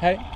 Hey.